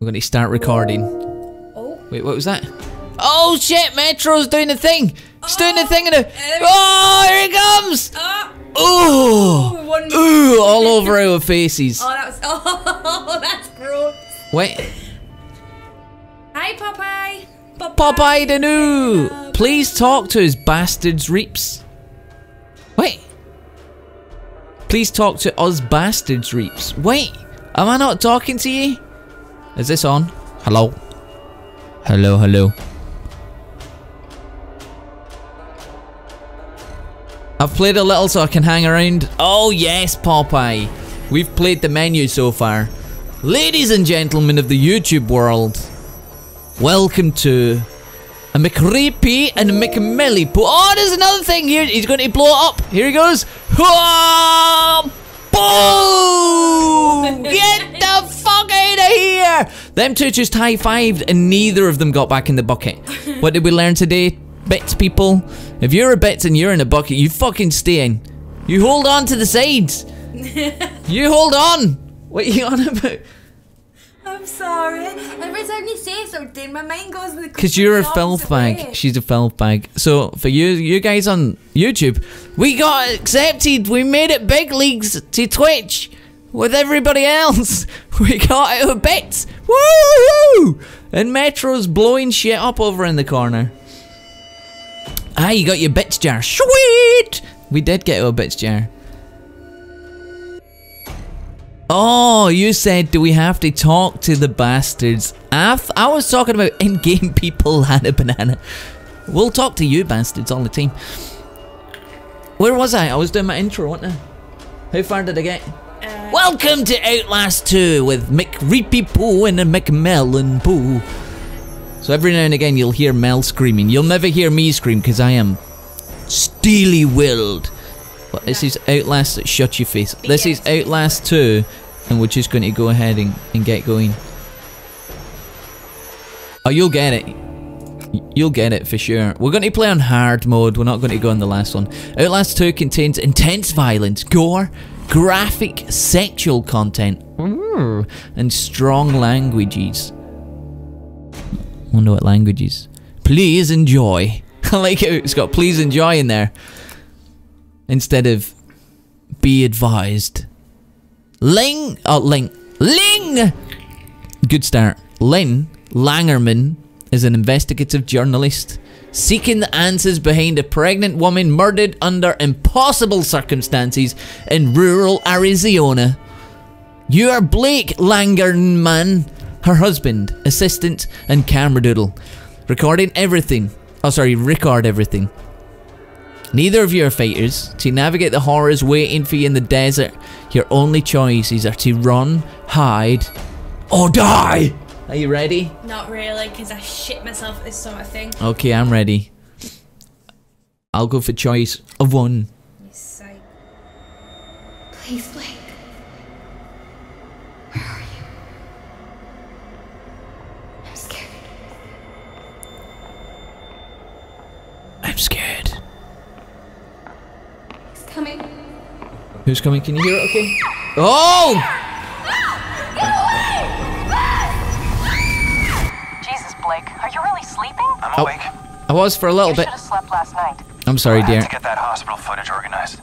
We're going to start recording. Oh. Wait, what was that? Oh shit, Metro's doing the thing! He's doing the thing in the. Uh, Oh, here he comes! Ah. Oh! one- Ooh, all over our faces. Oh, that was. Oh, that's gross. Wait, Hi, Popeye. Popeye the New! Please talk to us, bastards reaps. Wait. Please talk to us, bastards reaps. Wait, am I not talking to you? Is this on? Hello? Hello, hello. I've played a little so I can hang around. Oh yes, Popeye. We've played the menu so far. Ladies and gentlemen of the YouTube world, welcome to a McReapy and a McMillipo. Oh, there's another thing here. He's going to blow up. Here he goes. Whoa! Boom! Get the fuck out of here! Them two just high fived and neither of them got back in the bucket. What did we learn today, bits people? If you're a bits and you're in a bucket, you fucking stay in. You hold on to the sides. you hold on. What are you on about? I'm sorry. Every time you say something, my mind goes in the Because you're a filth bag. She's a filth bag. So for you, you guys on YouTube, we got accepted. We made it big leagues to Twitch with everybody else. We got out of bits. Woo! And Metro's blowing shit up over in the corner. Ah, you got your bits jar. Sweet! We did get out of bits jar. Oh, you said, do we have to talk to the bastards? I, th- I was talking about in-game people had a banana. We'll talk to you bastards all the time. Where was I? I was doing my intro, wasn't I? How far did I get? Uh, Welcome to Outlast 2 with McReapy Poo and McMelon Poo. So every now and again you'll hear Mel screaming. You'll never hear me scream because I am steely willed. But this is Outlast, shut your face. This is Outlast 2 and we're just going to go ahead and, and get going. Oh, you'll get it. You'll get it for sure. We're going to play on hard mode. We're not going to go on the last one. Outlast 2 contains intense violence, gore, graphic sexual content, mm, and strong languages. I Wonder what languages. Please enjoy. I like it. It's got please enjoy in there. Instead of be advised. Ling. Oh, Ling. Ling! Good start. Lynn Langermann is an investigative journalist seeking the answers behind a pregnant woman murdered under impossible circumstances in rural Arizona. You are Blake Langermann, her husband, assistant, and camera doodle. Recording everything. Oh, sorry, record everything. Neither of you are fighters. To navigate the horrors waiting for you in the desert, your only choices are to run, hide, or die! Are you ready? Not really, because I shit myself at this sort of thing. Okay, I'm ready. I'll go for choice of one. You. Please, Blake. Where are you? I'm scared. I'm scared. He's coming. Who's coming? Can you hear it okay? Oh! Jesus, Blake, are you really sleeping? I'm Oh. awake. I was for a little You bit. should have slept last night. I'm sorry, I dear. have to get that hospital footage organized.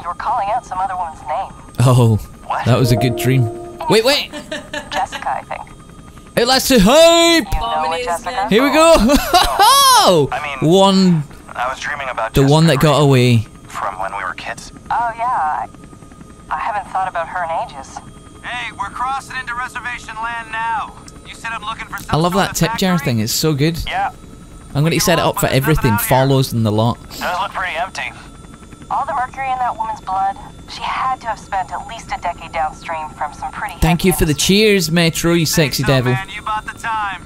You were calling out some other woman's name. Oh, What? that was a good dream. Wait, wait! Jessica, I think. It lets to hype! You know a Abomination. Jessica? Here we go! I mean- One, I was dreaming about the Jessica one that got away. Now. You said I'm looking for I love that tip jar thing, it's so good. Yeah, I'm gonna set it up for everything, follows and the lot. does look pretty empty. All the mercury in that woman's blood, she had to have spent at least a decade downstream from some pretty Thank you for the cheers, Metro, you sexy Think so, devil. Man, you bought the time.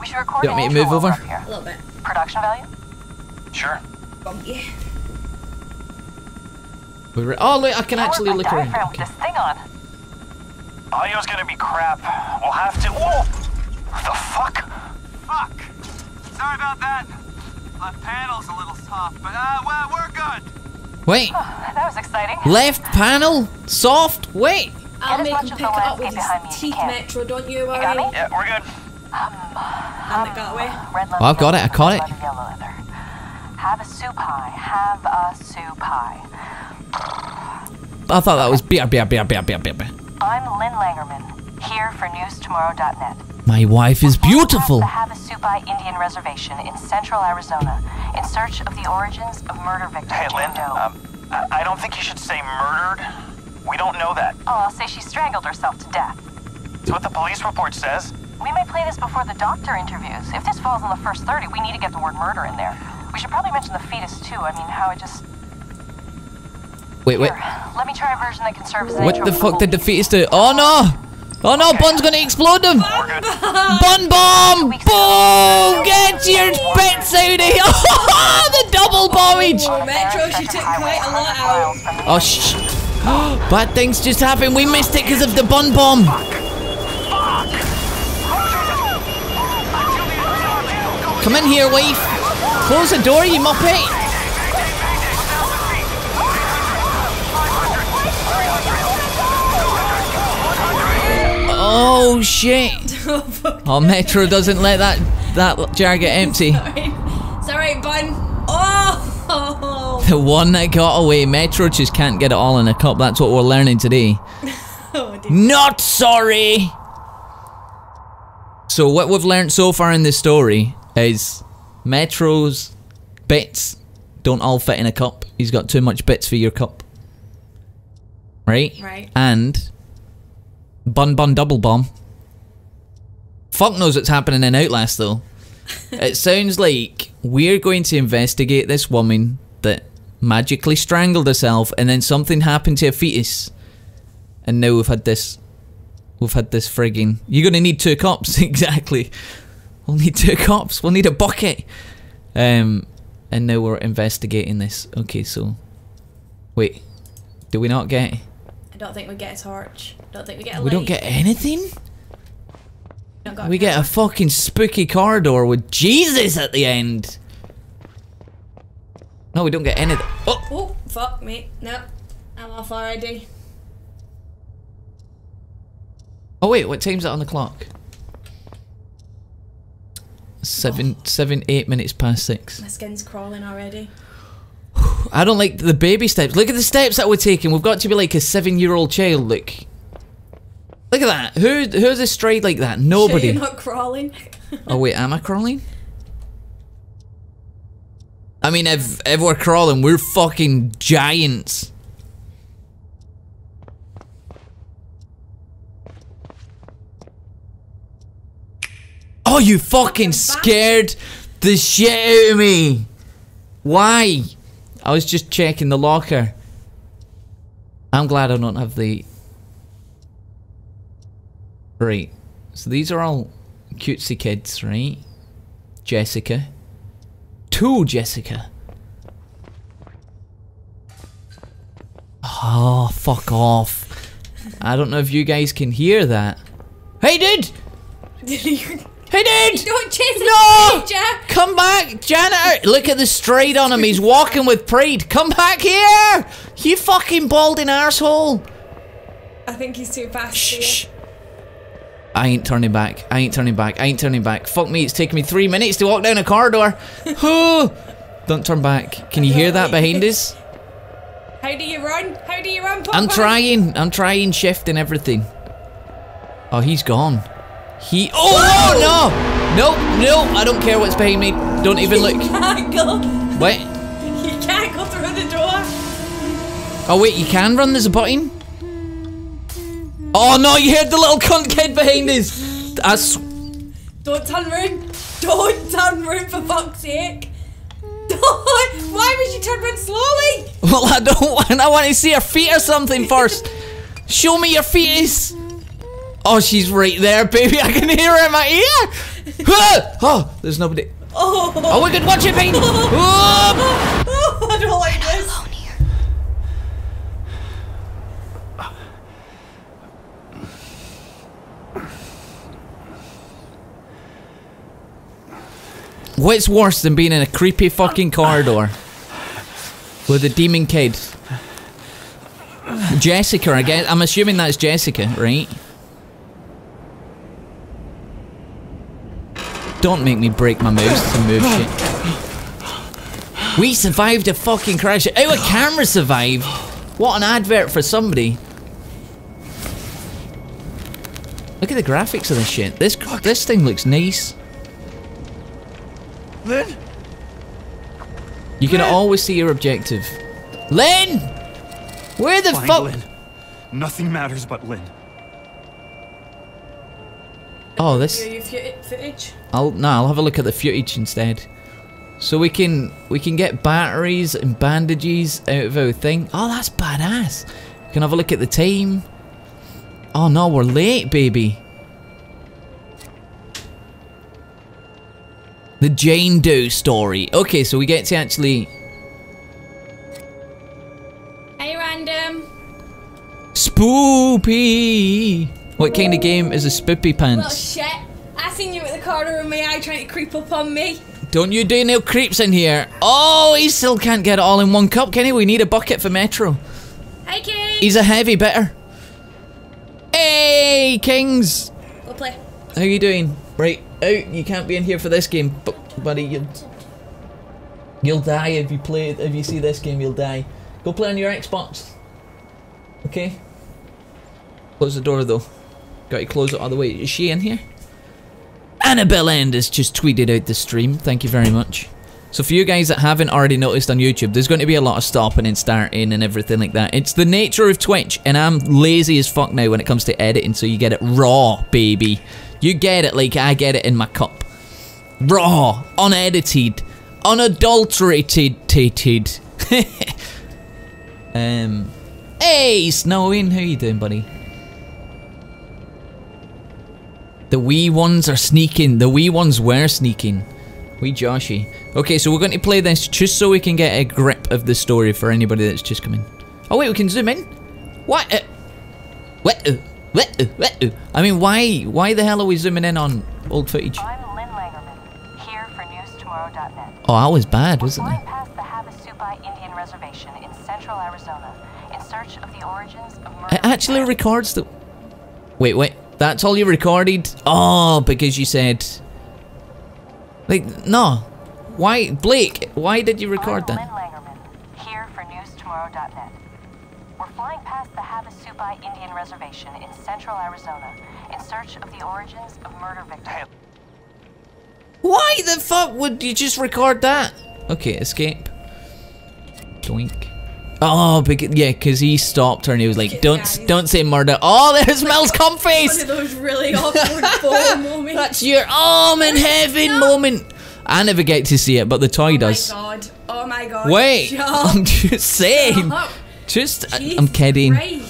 We should record You want an me to move while over? here. A little bit. Production value? Sure. Bumpy. We were- Oh, look, I can How actually look around. diaphragm with Okay. this thing on? Audio's gonna be crap. We'll have to. Whoa! The fuck? Fuck. Sorry about that. Left panel's a little soft, but uh, well, we're good. Wait, That was exciting. left panel? Soft? Wait, I'll as make him pick it up landscape with behind his as you teeth. Metro, don't you You worry. got me? Yeah, we're good. And it got away. Red leather, Oh, I've got it, I yellow caught leather, it. Yellow leather. Have a soup pie. Have a soup pie. I thought that was beer, beer, beer, beer, beer, beer, beer. I'm Lynn Langermann, here for newstomorrow.net. My wife is beautiful. The Havasupai Indian Reservation in central Arizona in search of the origins of murder victim Hey, Lynn, um, I, I don't think you should say murdered. We don't know that. oh, I'll say she strangled herself to death. It's what the police report says. We may play this before the doctor interviews. If this falls in the first 30, we need to get the word murder in there. We should probably mention the fetus too. I mean, how it just. Wait, wait. Here, let me try a version that can serve as an What the fuck did the piece. fetus do? Oh no! Oh no, Bun's gonna explode him! We're good. Bun bomb! Boom! Get your bits out of here! the double bombage! On Metro, she took quite a lot out. miles from Oh shh! Bad things just happened. We missed it because of the bun bomb. Come in here, wife. Close the door, you muppet. Oh shit! Oh, Metro doesn't let that that jar get empty. It's alright, bun. Oh! The one that got away, Metro just can't get it all in a cup. That's what we're learning today. oh. Not sorry. So what we've learned so far in this story is Metro's bits don't all fit in a cup. He's got too much bits for your cup. Right? Right. And Bun Bun Double Bomb. Fuck knows what's happening in Outlast though. it sounds like we're going to investigate this woman that magically strangled herself and then something happened to a fetus. And now we've had this we've had this frigging You're gonna need two cops, exactly. We'll need two cops. we'll need a bucket. Um and now we're investigating this. Okay, so wait. Do we not get I don't think we get a torch. Don't think we get a we don't get anything? Don't We get a fucking spooky corridor with Jesus at the end. No, we don't get anything. Oh, Oh, fuck me. No. I'm off already. oh wait, what time's that on the clock? Seven, seven, eight minutes past six. My skin's crawling already. I don't like the baby steps. Look at the steps that we're taking. We've got to be like a seven-year-old child. Look, look at that. Who, who's a stride like that? Sure Nobody. you're not crawling. Oh wait, am I crawling? I mean, if if we're crawling, we're fucking giants. Oh, you fucking scared the shit out of me. Why? I was just checking the locker. I'm glad I don't have the. Right. So these are all cutesy kids, right? Jessica. Two Jessica. Oh, fuck off. I don't know if you guys can hear that. Hey, dude! Hey, dude! don't chase No! Jack. Come back, janitor! Look at the stride on him. He's walking with pride. Come back here! You fucking balding arsehole! I think he's too fast. Shh. I ain't turning back. I ain't turning back. I ain't turning back. Fuck me, it's taking me three minutes to walk down a corridor. Oh, Don't turn back. Can you hear that behind us? How do you run? How do you run, Papa? I'm trying. I'm trying shifting everything. Oh, he's gone. He. Oh no! Nope, nope. I don't care what's behind me. Don't even look. can't go. Wait. You can't go through the door. Oh wait, you can run. There's a button. Oh no! You heard the little cunt kid behind us. That's. Don't turn round. Don't turn round for fuck's sake. Don't. Why would you turn round slowly? Well, I don't want. I want to see her feet or something first. Show me your feet. Oh, she's right there, baby. I can hear her in my ear. Oh, there's nobody. Oh. Oh, we could watch it, behind. Oh! oh I don't like this. Alone here. What's worse than being in a creepy fucking corridor with a demon kid? Jessica, I guess. I'm assuming that's Jessica, right? Don't make me break my mouse to move oh. shit. We survived a fucking crash. Our camera survived. What an advert for somebody. Look at the graphics of this shit. This this thing looks nice. Lynn? You can always see your objective. Lynn! Where the fuck? Lynn. Nothing matters but Lynn. Oh, oh, this. Your, your footage- footage. I'll no, I'll have a look at the footage instead. So we can we can get batteries and bandages out of our thing. Oh, that's badass. We can have a look at the time. Oh no, we're late, baby. The Jane Doe story. Okay, so we get to actually Hey, random. spoopy. What kind of game is a spoopy Well, pants? shit. I seen you at the corner of my eye trying to creep up on me. Don't you do no creeps in here. Oh, he still can't get it all in one cup, can he? We need a bucket for Metro. Hey, King. He's a heavy bitter. Hey, Kings! Go play. How you doing? Right, out. You can't be in here for this game, bu- buddy. You'll you'll die if you play. If you see this game, you'll die. Go play on your Xbox. Okay. Close the door though. Got to close it all the way. Is she in here? Annabelle End Enders just tweeted out the stream. Thank you very much. So for you guys that haven't already noticed on YouTube, there's going to be a lot of stopping and starting and everything like that. It's the nature of Twitch, and I'm lazy as fuck now when it comes to editing, so you get it raw, baby. You get it like I get it in my cup. Raw, unedited, unadulterated, um, hey, Snowing, how you doing, buddy? The wee ones are sneaking. The wee ones were sneaking. Wee Joshy. Okay, so we're going to play this just so we can get a grip of the story for anybody that's just coming. Oh wait, we can zoom in. What? Uh, what? Uh, what? Uh, what? Uh. I mean, why? Why the hell are we zooming in on old footage? I'm Lynn Langermann, here for NewsTomorrow.net. Oh, that was bad, wasn't it? past the Havasupai Indian Reservation in central Arizona in search of the origins of. It actually records the. Wait, wait. That's all you recorded? Oh, because you said. Like, no. Why, Blake? Why did you record I'm that? Lynn Langermann, here for NewsTomorrow.net. We're flying past the Havasupai Indian Reservation in central Arizona in search of the origins of murder victims. Why the fuck would you just record that? Okay, escape. Doink. Oh, because, yeah, because he stopped her and he was like, "Don't, Guys. don't say murder." Oh, there's Mel's cum One of those really awkward moments. That's your arm in heaven moment. I never get to see it, but the toy oh does. Oh my god. Oh my god. Wait. I'm just saying. Just, Jesus I'm kidding. Hey,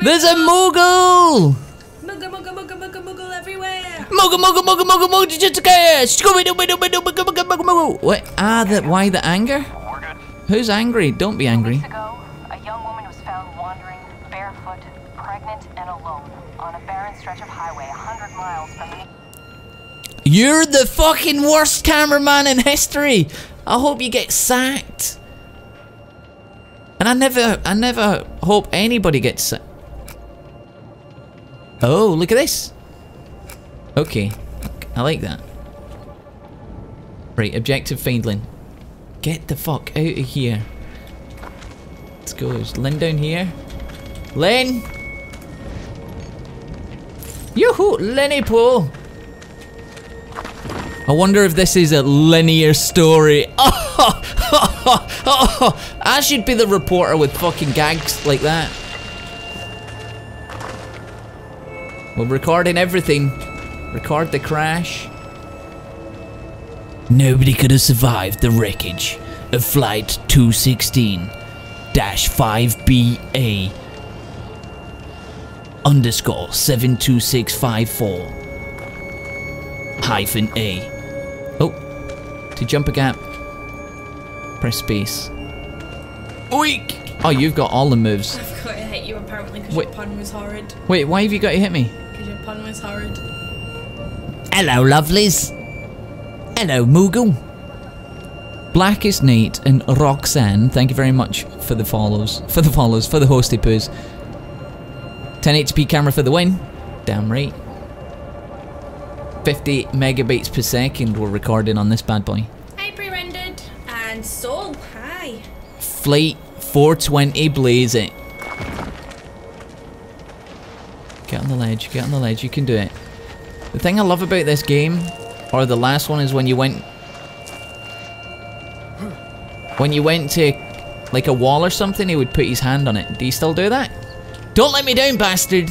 There's a god. mogul. Mugga, mugga, mugga, mugga, mugga everywhere. Mogul, mogul, mogul, mogul, mogul, just a guy. Scooby doo, doo, doo, doo, mogul, mogul, mogul, mogul. What? Ah, the why the anger? Who's angry? Don't be angry. Ago, a young woman was found wandering barefoot, pregnant, and alone on a barren stretch of highway 100 miles from You're the fucking worst cameraman in history. I hope you get sacked. And I never, I never hope anybody gets sacked. Oh, look at this. Okay, I like that. Right, objective Find Lynn. Get the fuck out of here. Let's go. Is Lynn down here? Lynn! Yoo-hoo, Lenny Poe! I wonder if this is a linear story. Oh, I should be the reporter with fucking gags like that. We're recording everything. Record the crash. Nobody could have survived the wreckage of Flight 216-5BA underscore 72654 hyphen A. Oh, to jump a gap, press space. Oink! Oh, you've got all the moves. I've got to hit you apparently because Wait. your pun was horrid. Wait, why have you got to hit me? Because your pun was horrid. Hello, lovelies. Hello, Moogle. Blackest Night and Roxanne, thank you very much for the follows. For the follows, for the hosty poos. 1080p camera for the win. Damn right. 50 megabytes per second we're recording on this bad boy. Hi, pre-rendered. And Soul, hi. Flight 420 blaze it. Get on the ledge, get on the ledge, you can do it. The thing I love about this game, or the last one, is when you went... When you went to, like, a wall or something, he would put his hand on it. Do you still do that? Don't let me down, bastard!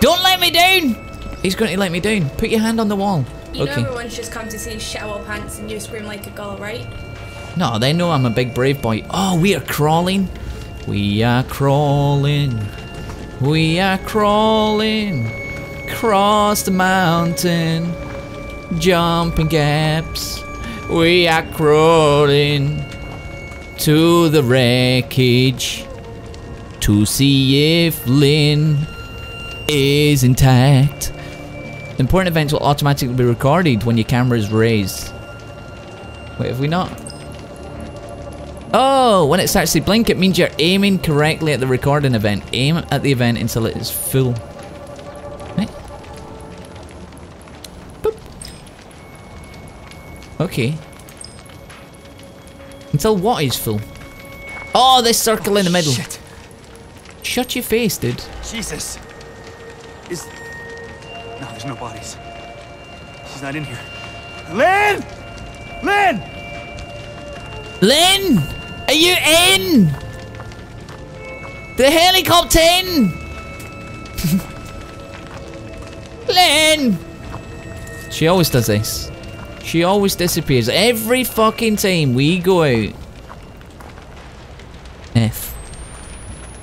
Don't let me down! He's going to let me down. Put your hand on the wall. You know okay. everyone's just come to see shower pants and you scream like a girl, right? No, they know I'm a big brave boy. Oh, we are crawling. We are crawling. We are crawling. Across the mountain. Jumping gaps. We are crawling to the wreckage to see if Lynn is intact. Important events will automatically be recorded when your camera is raised. Wait, have we not? Oh, when it starts to blink, it means you're aiming correctly at the recording event. Aim at the event until it is full. Okay. Until what is full? Oh, this circle in the middle. Shit. Shut your face, dude. Jesus. Is. No, there's no bodies. She's not in here. Lynn! Lynn! Lynn! Are you in? The helicopter in! Lynn! She always does this. She always disappears every fucking time we go out. F.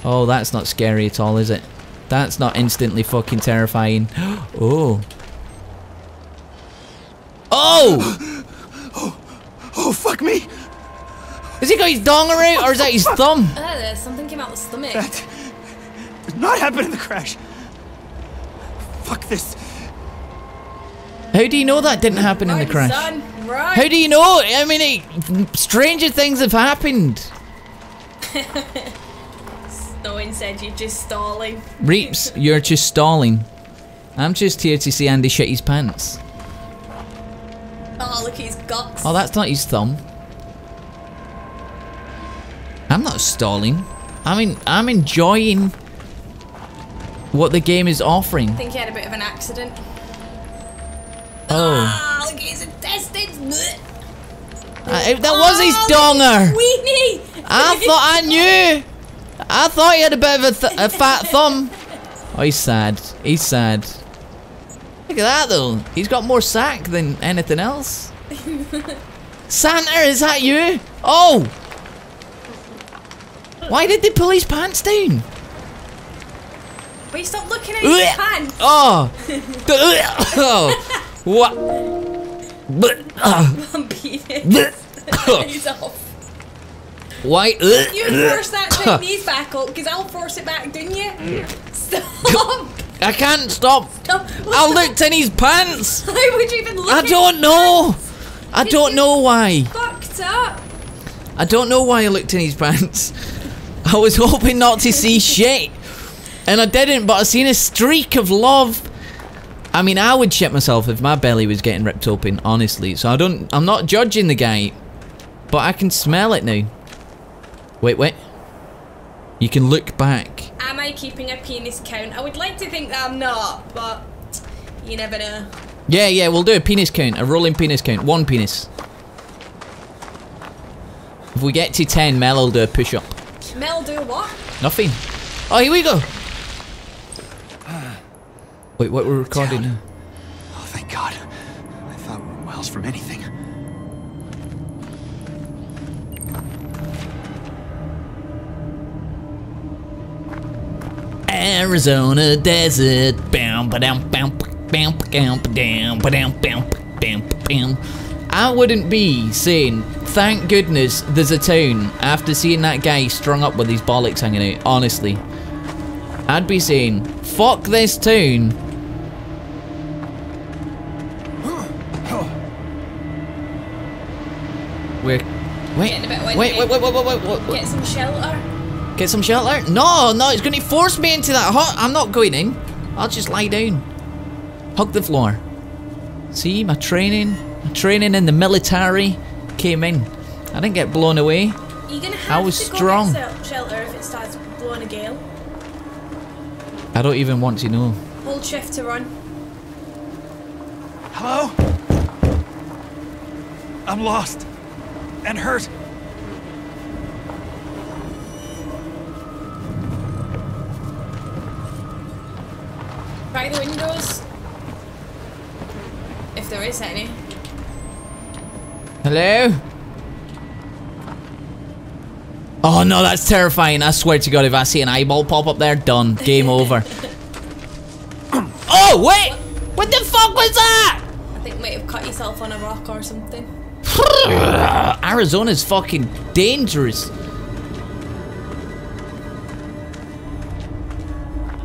Oh, that's not scary at all, is it? That's not instantly fucking terrifying. oh. Oh! Oh, oh, fuck me! Has he got his donger out or is that his thumb? Uh, something came out the stomach. That did not happen in the crash. Fuck this. How do you know that didn't happen in the crash? Son, right. How do you know? I mean, it, stranger things have happened. Snowing said you're just stalling. Reaps, you're just stalling. I'm just here to see Andy shit his pants. Oh, look his guts. Oh, that's not his thumb. I'm not stalling. I mean, I'm enjoying what the game is offering. I think he had a bit of an accident. Oh, Ah, look at his intestines. Uh, that was his Oh, donger. Weenie. I thought I knew. I thought he had a bit of a, th a fat thumb. Oh, he's sad. He's sad. Look at that though. He's got more sack than anything else. Santa, is that you? Oh! Why did they pull his pants down? Wait, stop looking at his pants. Oh! oh! What? But, penis. He's off. Why? You force that Chinese back up, because I'll force it back, didn't you? Stop! I can't stop. Stop! I looked in his pants. Why would you even look I don't know. I don't know why. Fucked up. I don't know why I looked in his pants. I was hoping not to see shit. And I didn't, but I seen a streak of love. I mean, I would shit myself if my belly was getting ripped open, honestly. So I don't, I'm not judging the guy. But I can smell it now. Wait, wait. You can look back. Am I keeping a penis count? I would like to think that I'm not, but you never know. Yeah, yeah, we'll do a penis count. A rolling penis count. One penis. If we get to 10, Mel will do a push-up. Mel, do what? Nothing. Oh, here we go. Wait, what we're recording now? Oh, thank God. I thought we were miles from anything. Arizona desert. Bam, ba-dam, bam, bam, bam, bam, bam, bam, bam, bam. I wouldn't be saying, thank goodness there's a town after seeing that guy strung up with his bollocks hanging out, honestly. I'd be saying, fuck this town. Wait, a bit wait, wait, wait, wait, wait, wait, wait, wait. Get some shelter. Get some shelter? No, no, it's going to force me into that hut. I'm not going in. I'll just lie down. Hug the floor. See, my training, my training in the military came in. I didn't get blown away. You're gonna have I was to strong. go get shelter if it starts blowing a gale. I don't even want to know. Hold shift to run. Hello? I'm lost. And hurt. Try the windows. If there is any. Hello? Oh no, that's terrifying. I swear to God, if I see an eyeball pop up there, done. Game over. oh, wait! What the fuck was that? I think you might have cut yourself on a rock or something. Arizona's fucking dangerous.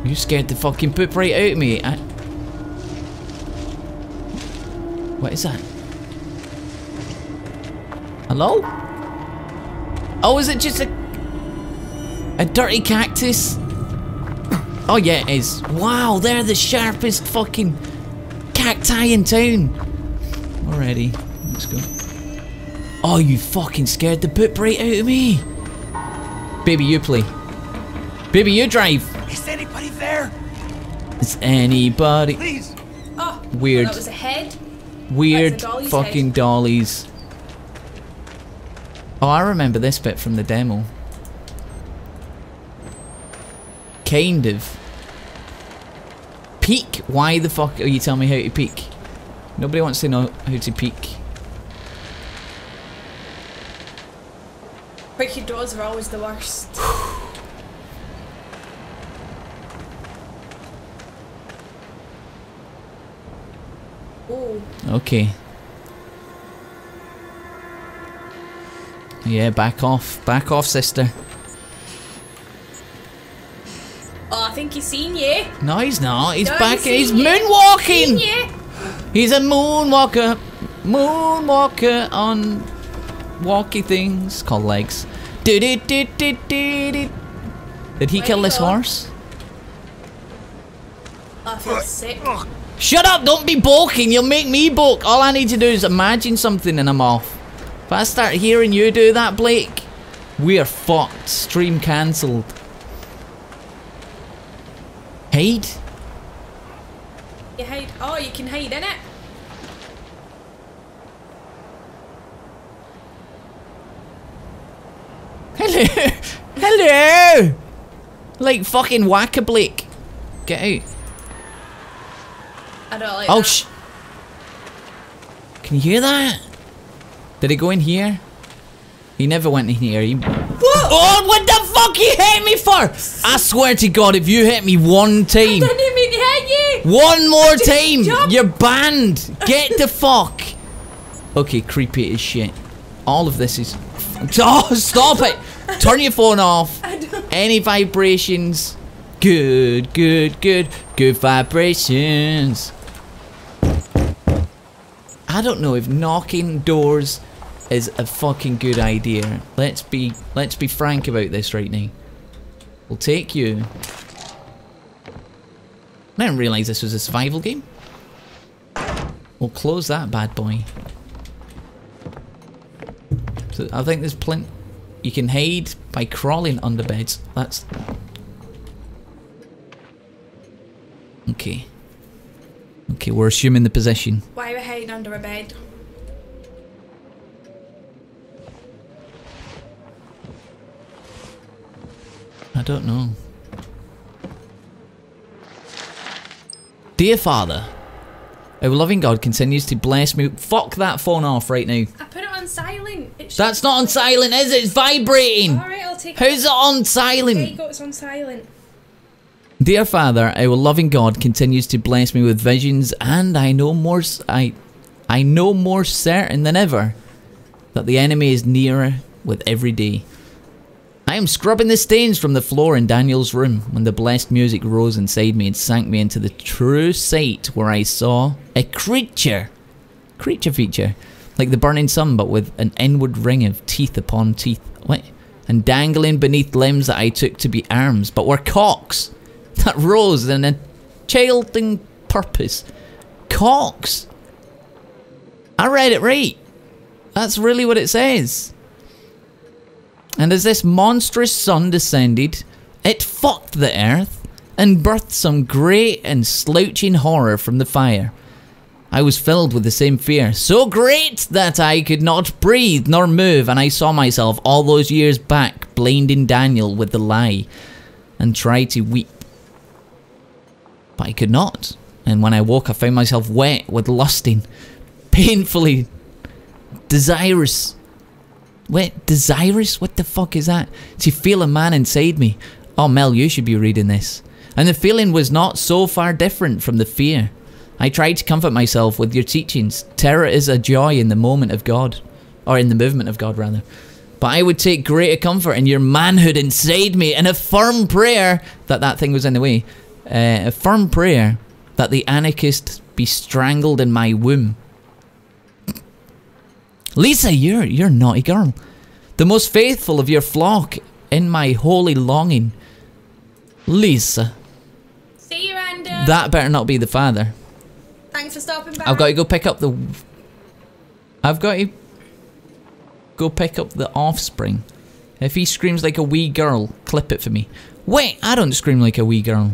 You scared the fucking poop right out of me. I... What is that? Hello? Oh, is it just a... A dirty cactus? Oh yeah, it is. Wow, they're the sharpest fucking cacti in town. Already. Let's go. Oh, you fucking scared the poop right out of me. Baby, you play. Baby, you drive. Is anybody there? Is anybody Please. Oh, Weird. Well, that was a head. weird That's dolly's fucking head. dollies? Oh, I remember this bit from the demo. Kind of. Peek? Why the fuck are you telling me how to peek? Nobody wants to know how to peek. Wicked doors are always the worst. Oh, Okay. Yeah, back off. Back off, sister. oh, I think he's seen you. No, he's not. He's No, back. he's He's moonwalking. He's a moonwalker. Moonwalker on walky things called legs. Did he kill he this horse? Oh, I feel sick. Oh. Shut up! Don't be balking! You'll make me balk! All I need to do is imagine something and I'm off. If I start hearing you do that, Blake, we are fucked. Stream cancelled. Hate? You hate? Oh, you can hate, in Hello! Hello! Like fucking whack a Blake. Get out. I don't like Oh that. sh. Can you hear that? Did he go in here? He never went in here. He... What? Oh, what the fuck you hit me for? I swear to God, if you hit me one time, I didn't mean to hit you. one more time, jump. you're banned. Get the fuck. Okay, creepy as shit. All of this is. Oh, stop it! Turn your phone off. Any vibrations? Good, good, good, good vibrations. I don't know if knocking doors is a fucking good idea. Let's be let's be frank about this right now. We'll take you. I didn't realise this was a survival game. We'll close that bad boy. So I think there's plenty. You can hide by crawling under beds. That's okay. Okay, we're assuming the position. Why are we hiding under a bed? I don't know. Dear Father, our loving God continues to bless me. Fuck that phone off right now. I put it on silent. It should- That's not on silent, is it? It's vibrating. All right, I'll take How's it. it on There you silent? go. It's on silent. Dear Father, our loving God continues to bless me with visions, and I know more. I, I know more certain than ever that the enemy is nearer with every day. I am scrubbing the stains from the floor in Daniel's room when the blessed music rose inside me and sank me into the true sight where I saw a creature, creature feature, Like the burning sun, but with an inward ring of teeth upon teeth. What? And dangling beneath limbs that I took to be arms, but were cocks that rose in a childing purpose. Cocks. I read it right. That's really what it says. And as this monstrous sun descended, it fucked the earth and birthed some great and slouching horror from the fire. I was filled with the same fear, so great that I could not breathe nor move, and I saw myself all those years back blinding Daniel with the lie and tried to weep. But I could not, and when I woke, I found myself wet with lusting, painfully desirous. Wet, desirous? What the fuck is that? To feel a man inside me. Oh, Mel, you should be reading this. And the feeling was not so far different from the fear. I tried to comfort myself with your teachings. Terror is a joy in the moment of God. Or in the movement of God, rather. But I would take greater comfort in your manhood inside me and a firm prayer that that thing was in the way. Uh, a firm prayer that the Antichrist be strangled in my womb. Lisa, you're you're a naughty girl. The most faithful of your flock in my holy longing. Lisa. See you, Andy. That better not be the father. Thanks for stopping by. I've got to go pick up the. I've got to go pick up the offspring. If he screams like a wee girl, clip it for me. Wait, I don't scream like a wee girl.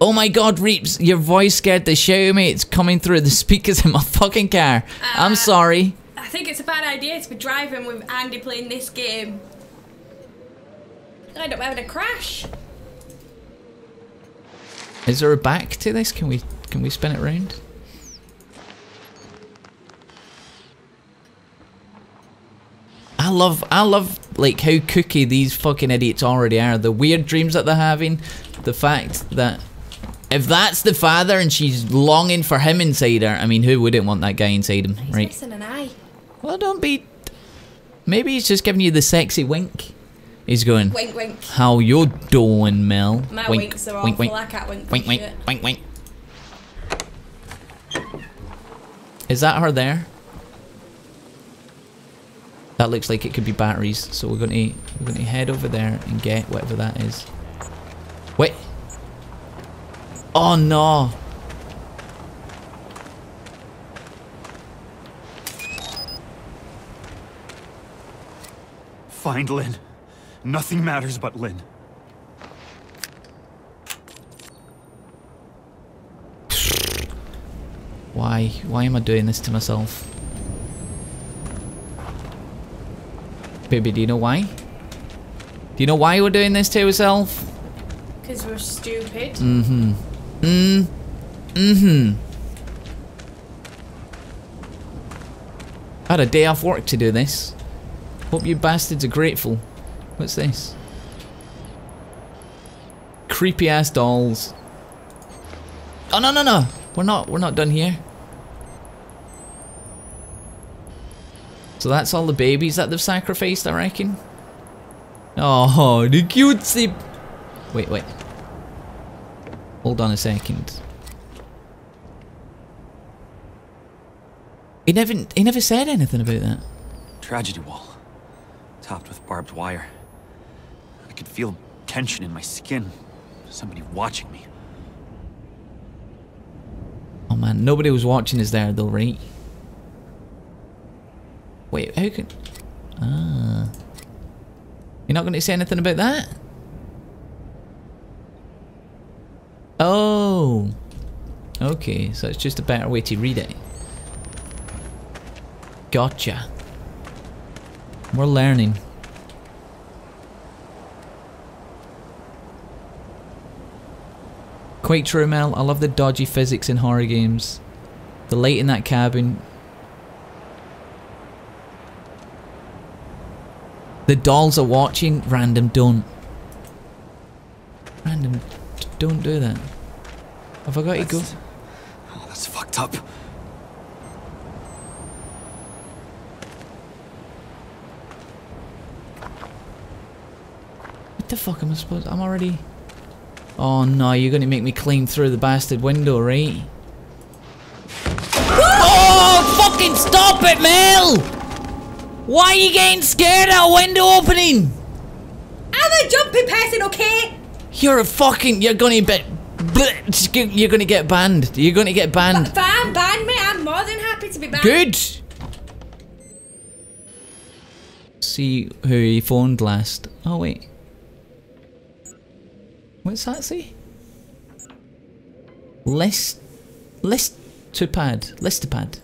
Oh my god, Reaps, your voice scared the shit out of me. It's coming through the speakers in my fucking car. I'm Uh, sorry. I think it's a bad idea to be driving with Andy playing this game. I end up having a crash. Is there a back to this? Can we can we spin it round? I love I love like how cookie these fucking idiots already are. The weird dreams that they're having, the fact that if that's the father and she's longing for him inside her, I mean who wouldn't want that guy inside him, He's right? missing an eye. Well don't be Maybe he's just giving you the sexy wink. He's going Wink, wink. How you doing, Mel? My wink, winks are wink, awful. wink. I can't wink. Wink, wink, shit. wink, wink. Is that her there? That looks like it could be batteries, so we're going to we're going to head over there and get whatever that is. Wait. Oh no. Find Lynn. Nothing matters but Lynn. Why? Why am I doing this to myself? Baby, do you know why? Do you know why we're doing this to ourselves? Because we're stupid. Mm-hmm. Mm. Mm-hmm. I had a day off work to do this. Hope you bastards are grateful. What's this? Creepy ass dolls. Oh no no no! We're not we're not done here. So that's all the babies that they've sacrificed, I reckon. Oh, the cutesy. Wait, wait. Hold on a second. He never he never said anything about that. Tragedy wall. Topped with barbed wire. Could feel tension in my skin. Somebody watching me. Oh man, nobody was watching us there though, right? Wait, how can... Ah. You're not going to say anything about that? Oh. Okay, so it's just a better way to read it. Gotcha. We're learning. Quite true, Mel. I love the dodgy physics in horror games. The light in that cabin. The dolls are watching. Random, don't. Random, don't do that. Have I got to go? Oh, that's fucked up. What the fuck am I supposed? I'm already. Oh no, you're gonna make me climb through the bastard window, right? Oh, fucking stop it, Mel! Why are you getting scared at a window opening? I'm a jumpy person, okay? You're a fucking. You're gonna be. You're gonna get banned. You're gonna get banned. Ban, ban me. I'm more than happy to be banned. Good. See who he phoned last. Oh wait. What's that say? List. List to pad. Listopad.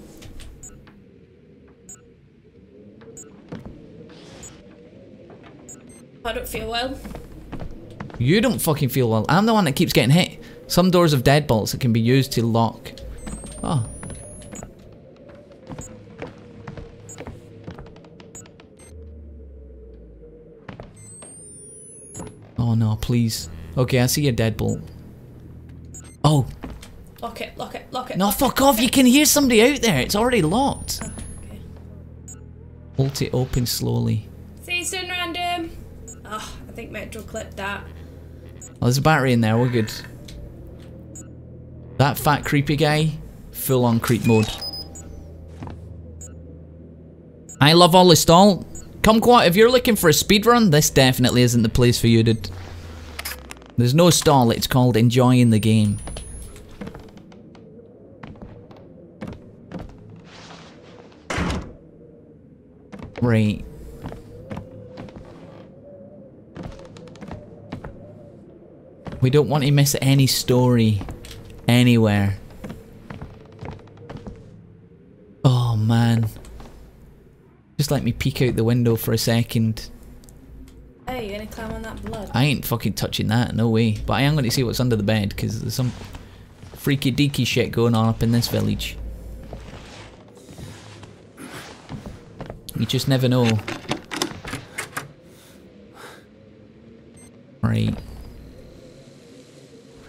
I don't feel well. You don't fucking feel well. I'm the one that keeps getting hit. Some doors have deadbolts that can be used to lock. Oh. Oh no, please. Okay, I see a deadbolt. Oh, Lock it, lock it, lock it. no, fuck off. You can hear somebody out there. It's already locked. Oh, okay. Bolt it open slowly. See you soon, random. Oh, I think Metro clipped that. Oh, there's a battery in there. We're good. That fat creepy guy, full on creep mode. I love all the stall. Kumquat, if you're looking for a speed run, this definitely isn't the place for you, dude. There's no stall. It's called enjoying the game. Right. We don't want to miss any story anywhere. Oh man. Just let me peek out the window for a second. Hey, you gonna climb on that blood? I ain't fucking touching that, no way. But I am going to see what's under the bed because there's some freaky deaky shit going on up in this village. You just never know. Right.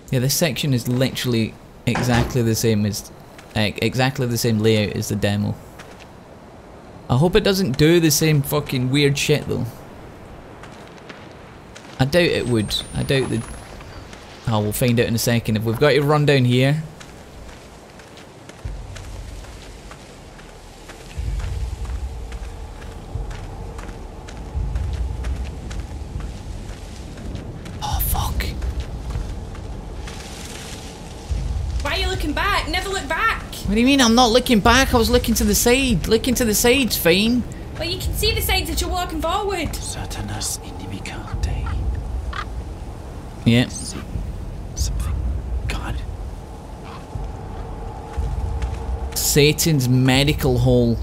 Yeah, this section is literally exactly the same as exactly the same layout as the demo. I hope it doesn't do the same fucking weird shit though. I doubt it would. I doubt that. Oh, we'll find out in a second. If we've got to run down here. Oh, fuck. Why are you looking back? Never look back. What do you mean? I'm not looking back. I was looking to the side. Looking to the side's fine. Well, you can see the sides that you're walking forward. Satanas inimicate. Yep. Something. God. Satan's medical hall.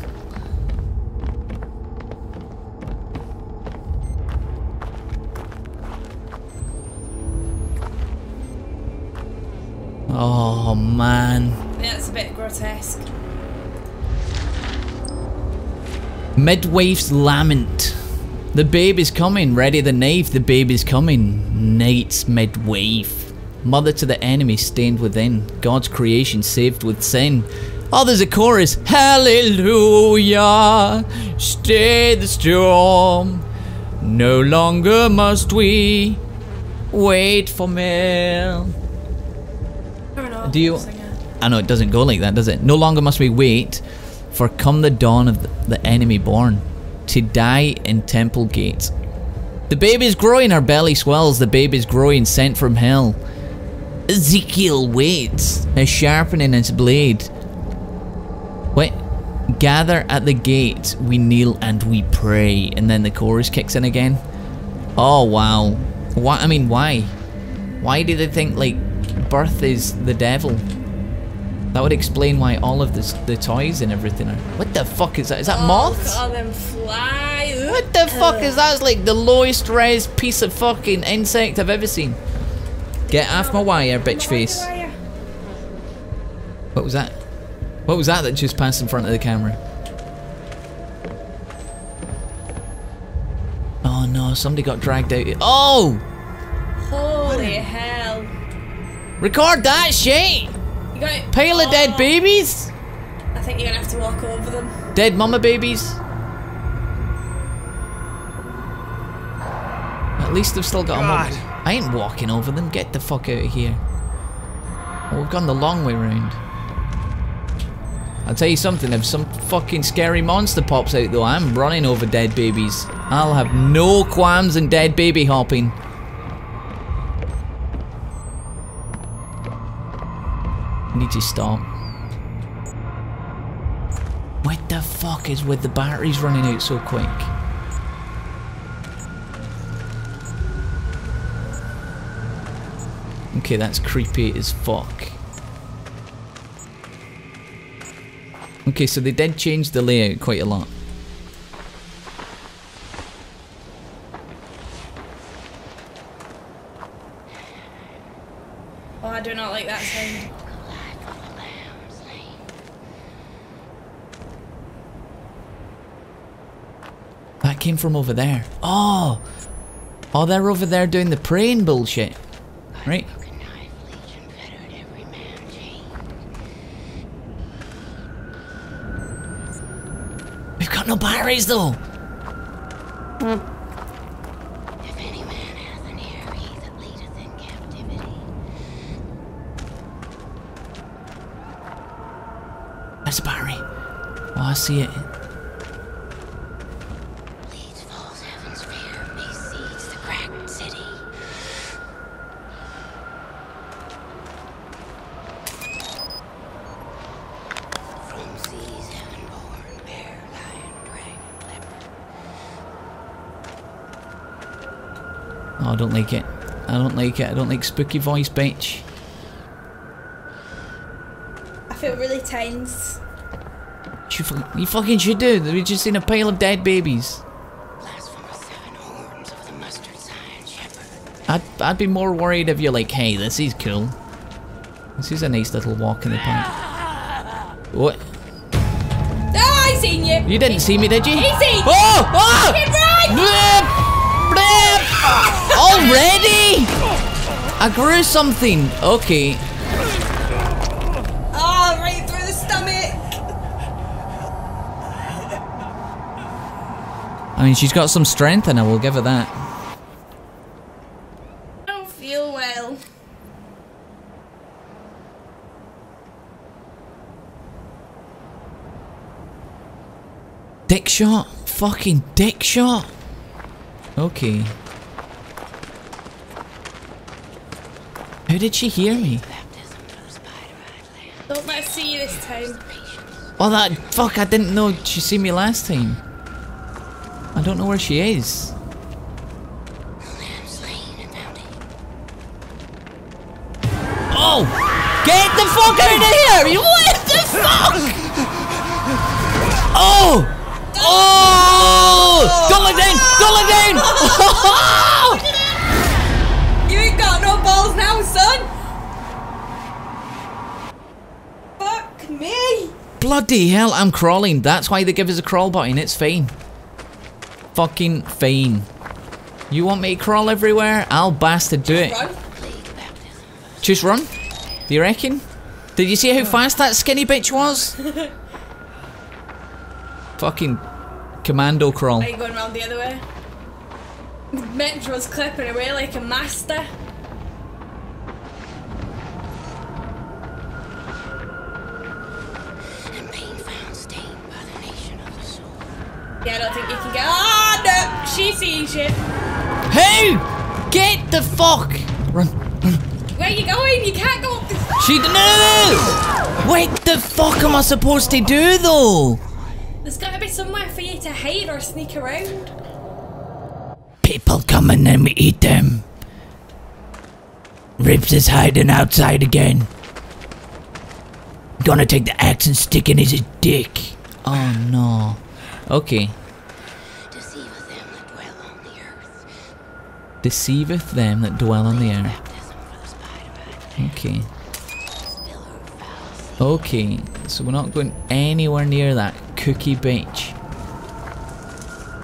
Oh man. Yeah, it's a bit grotesque. Midwife's lament. The babe is coming. Ready the knife. The babe is coming. Night's midwife. Mother to the enemy stained within. God's creation saved with sin. Oh, there's a chorus. Hallelujah. Stay the storm. No longer must we wait for mail. Do you- I know it doesn't go like that, does it? No longer must we wait for come the dawn of the enemy born to die in temple Gate. The baby's growing, our belly swells, the baby's growing, sent from hell. Ezekiel waits, a sharpening his blade. Wait, gather at the gate, we kneel and we pray, and then the chorus kicks in again. Oh wow, why? I mean, why? Why do they think like birth is the devil? That would explain why all of this, the toys and everything are. What the fuck is that? Is that Oh, moths? God, them fly. What the fuck is that? It's like the lowest res piece of fucking insect I've ever seen. Get off my wire, bitch face. What was that? What was that that just passed in front of the camera? Oh no, somebody got dragged out. Oh! Holy hell. Record that shit! You got it. Pile of dead oh. babies! I think you're gonna have to walk over them. Dead mama babies. At least they've still got a mum. God. I ain't walking over them. Get the fuck out of here. Oh, we've gone the long way round. I'll tell you something, if some fucking scary monster pops out though, I'm running over dead babies. I'll have no qualms in dead baby hopping. Stop. What the fuck is with the batteries running out so quick? Okay, that's creepy as fuck. Okay, so they did change the layout quite a lot. Oh, I do not like that sound. That came from over there. Oh! Oh, they're over there doing the praying bullshit. Right? We've got no batteries though! That's a battery. Oh, I see it. Leads false heaven's fear, besiege the cracked city. From seas heaven born, bear, lion, dragon, leopard. Oh, I don't like it. I don't like it. I don't like spooky voice, bitch. I feel really tense. You, fu- you fucking should do. We just seen a pile of dead babies. Blasphemous seven horns of the mustard sign shepherd. I'd, I'd be more worried if you're like, hey, this is cool. This is a nice little walk in the park. What? Ah, I seen you. You didn't see me, did you? Easy. Oh! Oh! Get right. Blip! Blip! Already? I grew something. Okay. Oh, right through the stomach. I mean, she's got some strength in her, we'll give her that. I don't feel well. Dick shot? Fucking dick shot? Okay. Did she hear me? Baptism for the spider-eyed lamb. Don't let us see you this time. Oh, that fuck! I didn't know she see me last time. I don't know where she is. Lamb slain and bounty. Oh! Get the fuck out of here! You- What the fuck? Oh! Oh! Don't look down! Don't look down! You ain't got no balls now, son. Fuck me. Bloody hell! I'm crawling. That's why they give us a crawl button. It's fine. Fucking fine. You want me to crawl everywhere? I'll bastard do it. Run. Plague baptism for the Just run? Do you reckon? Did you see how fast that skinny bitch was? Fucking commando crawl. Are you going round the other way? Metro's clipping away like a master. Yeah, I don't think you can get. Ah, no! She sees you. Who? Get the fuck! Run. Where are you going? You can't go up the. She no! What the fuck am I supposed to do though? There's got to be somewhere for you to hide or sneak around. People coming and then we eat them. Reaps is hiding outside again. Gonna take the axe and stick in his dick. Oh no. Okay. Deceiveth them that dwell on the earth. Deceiveth them that dwell on the earth. Baptism for the spider-eyed Okay. spiller of foul Okay. So we're not going anywhere near that cookie beach.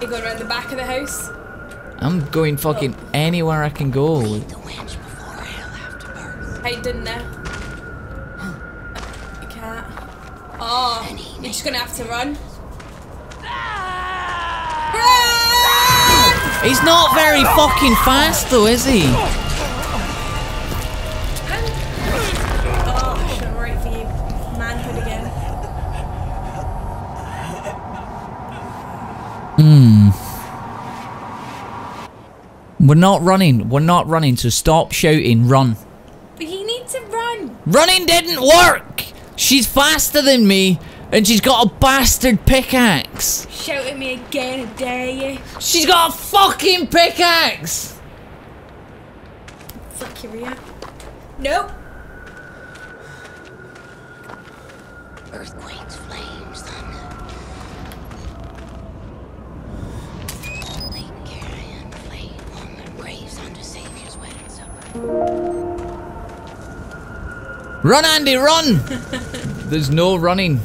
You going around the back of the house? I'm going fucking anywhere I can go. The wench before hell after birth. Hide in there. You can't. Oh, you're just gonna have to run. He's not very fucking fast though, is he? Hmm. We're not running. We're not running, so stop shouting, run. But you need to run. Running didn't work! She's faster than me and she's got a bastard pickaxe. Shout at me again, I dare you. She's got a fucking pickaxe. Fuck you, Ria. Nope. Earthquakes, flames, thunder. Lake Carrion, flame, woman, graves under Savior's wedding supper. Run, Andy, run! There's no running.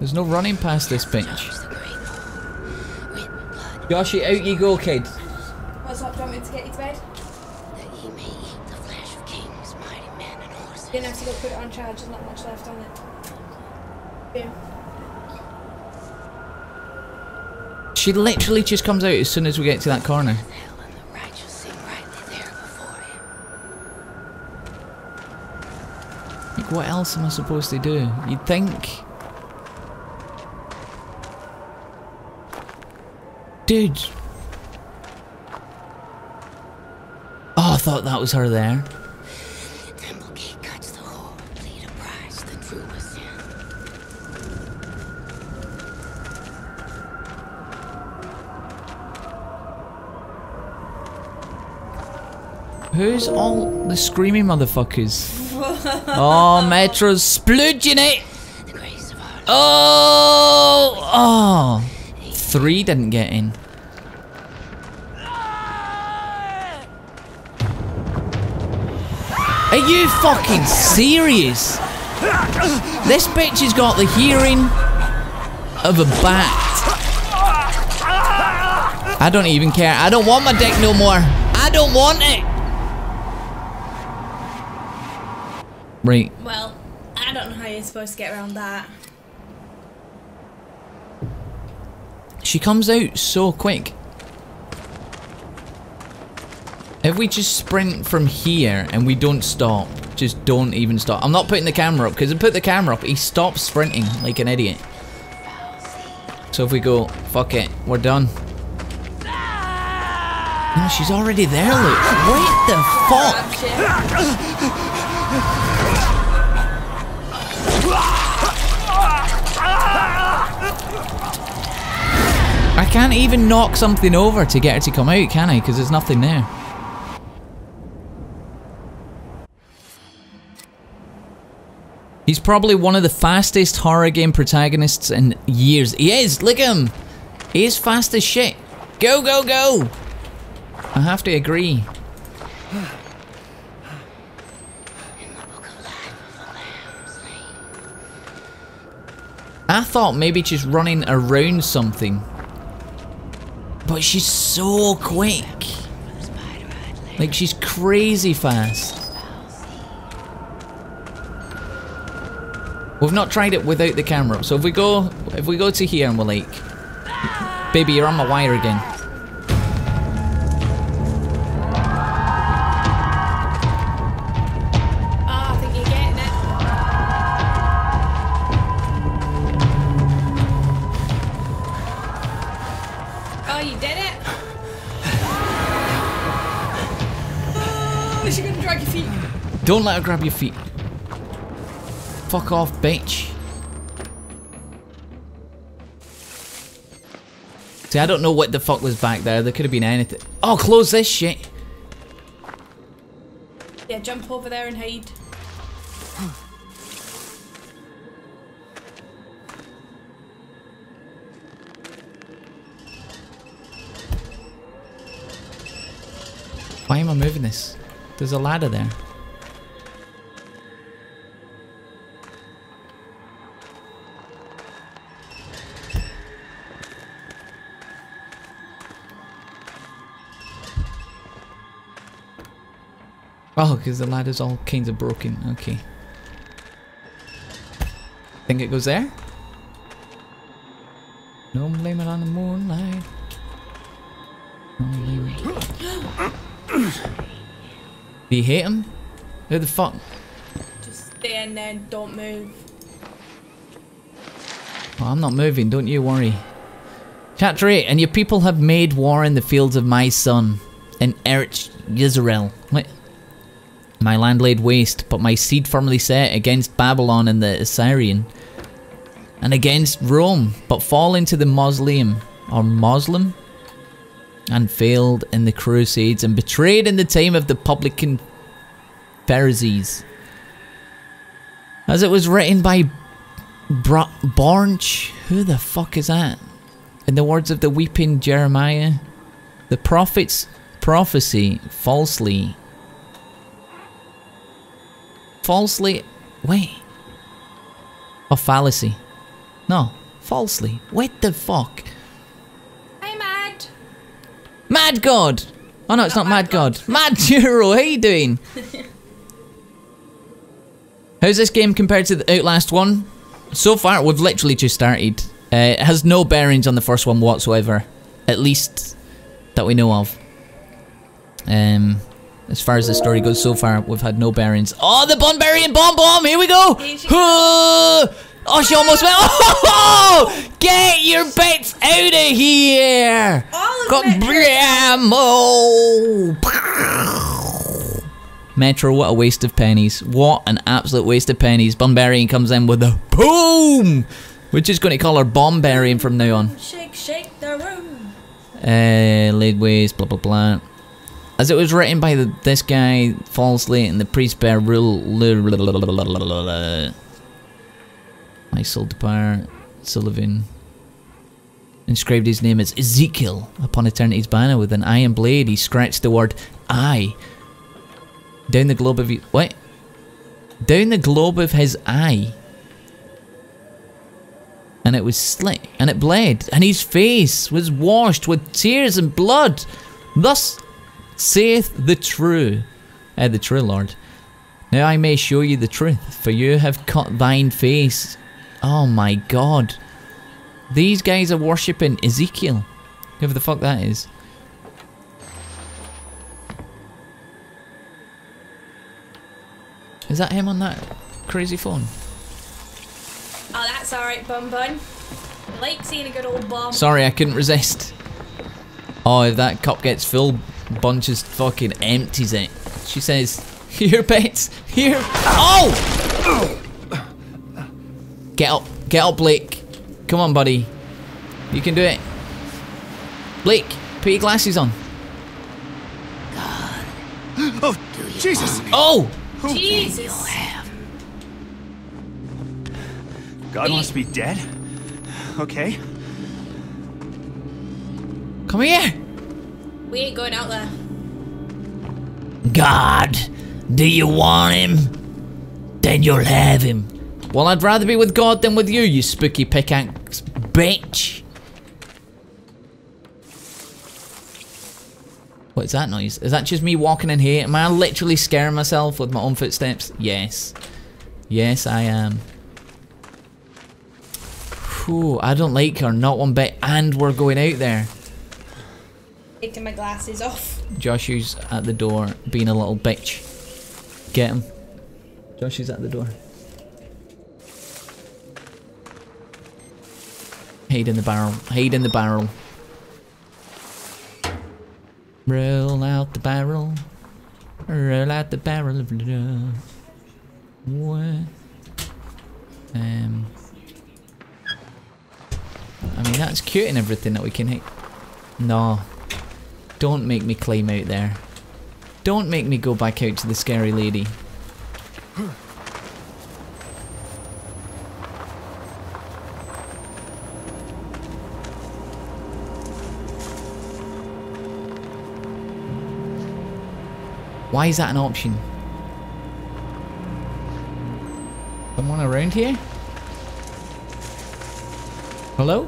There's no running past this bitch. Touch the great hall, with blood, Joshy, out you go, kid. What's up? Do you want me to get you to bed? that ye may eat the flesh of kings, mighty men, and horses. Didn't have to go put it on charge. There's not much left on it. Boom. She literally just comes out as soon as we get to that corner. Hell and the righteous sing rightly there before him. Like, what else am I supposed to do? You'd think. Dude. Oh, I thought that was her there. Temple gate cuts the whore, plead a price, the true was sin. Who's all the screaming motherfuckers? oh, Metro's splooging it! The grace of our Oh! Oh! Three didn't get in. Are you fucking serious? This bitch has got the hearing of a bat. I don't even care. I don't want my dick no more. I don't want it. Right. Well, I don't know how you're supposed to get around that. She comes out so quick. If we just sprint from here and we don't stop, just don't even stop. I'm not putting the camera up because I put the camera up, he stops sprinting like an idiot. So if we go, fuck it, we're done. No, she's already there, Luke. What the fuck? I can't even knock something over to get it to come out, can I? Because there's nothing there. He's probably one of the fastest horror game protagonists in years. He is, look at him. He is fast as shit. Go, go, go. I have to agree. I thought maybe just running around something. But she's so quick. Like she's crazy fast. We've not tried it without the camera, so if we go if we go to here and we're like Baby, you're on my wire again. Don't let her grab your feet. Fuck off, bitch. See, I don't know what the fuck was back there. There could have been anything. Oh, close this shit. Yeah, jump over there and hide. Why am I moving this? There's a ladder there. Oh, because the ladder's all kinds of broken. Okay. Think it goes there? No blame it on the moonlight. No blame it. Do you hate him? Who the fuck? Just stay in there and don't move. Oh, I'm not moving, don't you worry. Chapter 8, and your people have made war in the fields of my son. in Eretz Yisrael. What? My land laid waste, but my seed firmly set against Babylon and the Assyrian, and against Rome, but fall into the Mausoleum, or Moslem, and failed in the Crusades, and betrayed in the time of the publican Pharisees. As it was written by Bra- Bornch, who the fuck is that? In the words of the weeping Jeremiah, the prophet's prophecy falsely. Falsely. Wait. A fallacy. No. Falsely. What the fuck? Hey, Mad. Mad God! Oh no, it's not, Mad God. Mad Juro, how you doing? How's this game compared to the Outlast one? So far, we've literally just started. Uh, it has no bearings on the first one whatsoever. At least that we know of. Um, as far as the story goes so far, we've had no bearings. Oh, the Bunbury Bomb Bomb! Here we go! Oh, oh, she almost went. Oh, get your bits out of here! All of Got it. Metro, what a waste of pennies. What an absolute waste of pennies. Bunbury comes in with a boom! We're just going to call her Bombarian from now on. Shake, shake the room. Uh, waste, blah blah blah. As it was written by the, this guy falsely in the priest bear rule. I the power. Sullivan inscribed his name as Ezekiel upon eternity's banner with an iron blade. He scratched the word I down the globe of his what? Down the globe of his eye. And it was slit, and it bled, and his face was washed with tears and blood. Thus saith the true, uh, the true Lord. Now I may show you the truth, for you have cut thine face. Oh my God. These guys are worshipping Ezekiel. Whoever the fuck that is. Is that him on that crazy phone? Oh, that's alright, Bun Bun. I like seeing a good old bomb. Sorry, I couldn't resist. Oh, if that cup gets full, Bunch just fucking empties it. She says, Here, pets, here. Oh! Get up, get up, Blake. Come on, buddy. You can do it. Blake, put your glasses on. God. Oh, Jesus! Oh! Jesus. God wants to be dead? Okay. Come here. We ain't going out there. God, do you want him? Then you'll have him. Well, I'd rather be with God than with you, you spooky pickaxe bitch. What is that noise? Is that just me walking in here? Am I literally scaring myself with my own footsteps? Yes. Yes, I am. Whew, I don't like her, not one bit, and we're going out there. Taking my glasses off. Joshu's at the door, being a little bitch. Get him. Joshu's at the door. Hide in the barrel. Hide in the barrel. Roll out the barrel. Roll out the barrel of. What? Um. I mean, that's cute and everything that we can hit. No. Don't make me climb out there. Don't make me go back out to the scary lady. Why is that an option? Someone around here? Hello?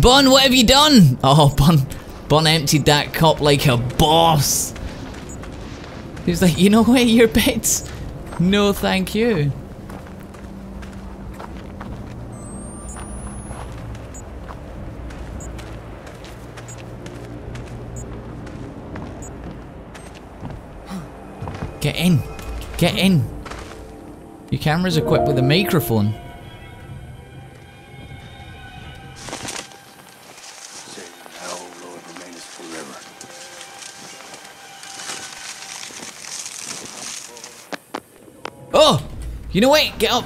Bun, what have you done? Oh, Bon, Bon emptied that cup like a boss. He was like, you know what, your bits? No, thank you. Get in. Get in. Your camera's equipped with a microphone. You know what? Get up.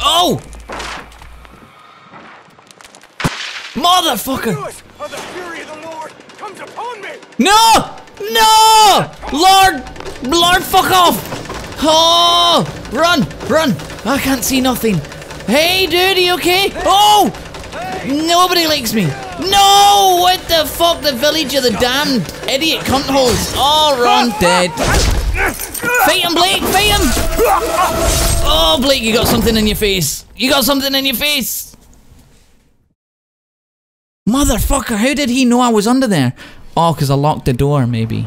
Oh! Motherfucker! Or the fury of the Lord comes upon me! No! No! Lord! Lord, fuck off! Oh! Run! Run! I can't see nothing. Hey, dude, you okay? Oh! Nobody likes me. No! What the fuck? The village of the damned idiot cunt holes. Oh, run, dead. Fight him, Blake! Fight him! Oh, Blake, you got something in your face. You got something in your face. Motherfucker, how did he know I was under there? Oh, because I locked the door, maybe.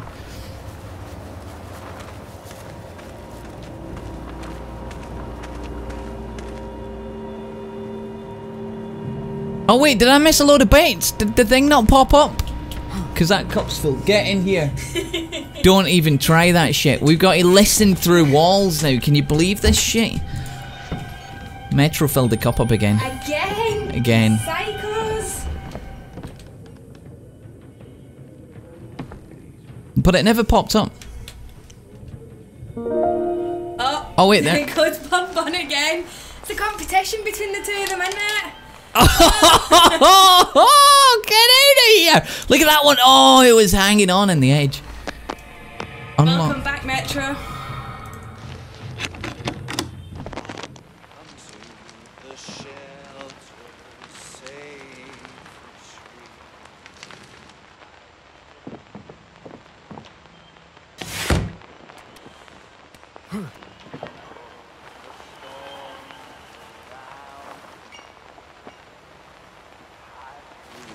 Oh, wait, did I miss a load of baits? Did the thing not pop up? Because that cup's full. Get in here. Don't even try that shit. We've got to listen through walls now. Can you believe this shit? Metro filled the cup up again. Again. Again. Psychos. But it never popped up. Oh. Oh, wait, there- It goes bump on again. It's a competition between the two of them, isn't it? Oh, get out of here! Look at that one. Oh, it was hanging on in the edge. Welcome back, Metro. The shelter safe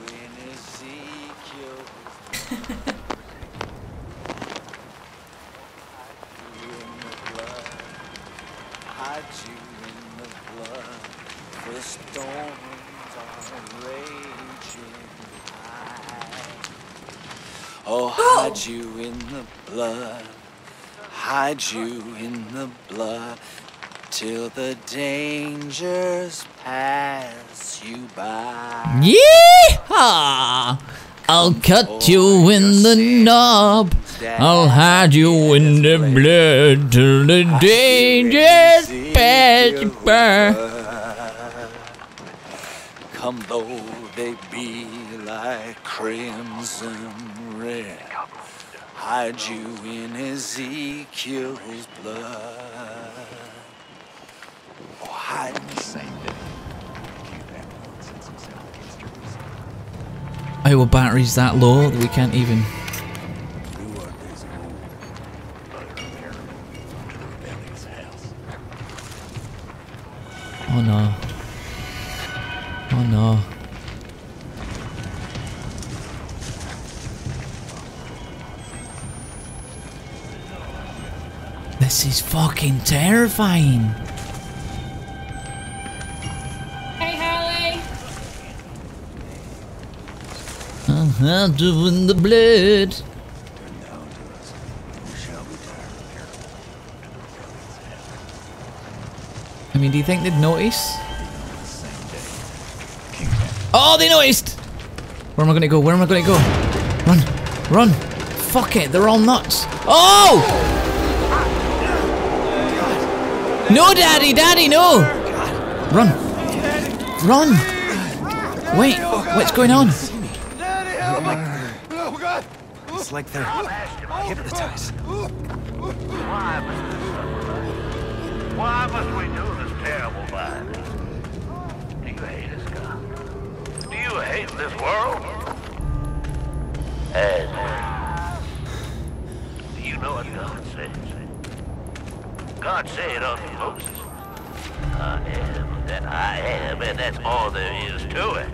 When Ezekiel hide you in the blood. The storms are raging high. Oh, hide you in the blood. Hide you in the blood till the dangers pass you by. Yeehaw! I'll cut you in the knob. I'll hide you in the blood till the dangers pass you by. Come though they be like crimson hide you in Ezekiel's blood. Oh, hide me. Our battery's that low that we can't even. Oh no. This is fucking terrifying. Hey, Harley. Uh-huh, doing the blood. I mean, do you think they'd notice? Oh, they noticed! Where am I gonna go? Where am I gonna go? Run! Run! Fuck it, they're all nuts. Oh! No, Daddy! Daddy, no! Run! Run! Wait, what's going on? It's like they're hypnotized. Why must Why must we do this terrible violence? Do you hate us, God? Do you hate this world? As do you know what God said? God said unto Moses, I am that I am, and that's all there is to it.